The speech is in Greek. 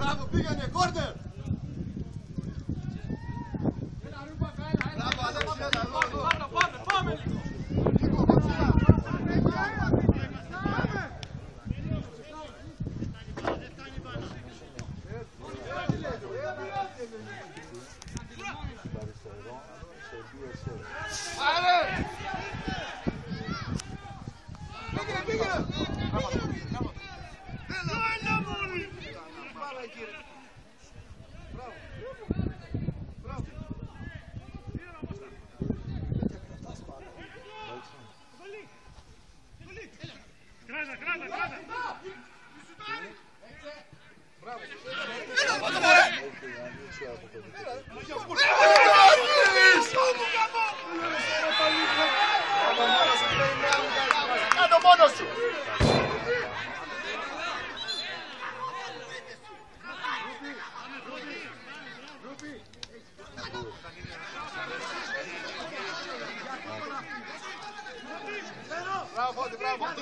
Μπράβο, πήγαινε, κόρνερ. Μπράβο, Αλέξη, έλα, εδώ, εδώ. Πάμε, πάμε, πάμε λίγο. Λίγο, κοτσίλα. Πάρε! Πήγαινε, πήγαινε! Έλα, μόλι! Πάρα εκεί, ρε. Μπράβο. Μπράβο. Κράτα, κράτα, κράτα. Κάτω μόνος σου! Μπράβο, Φώτη, μπράβο, μπράβο.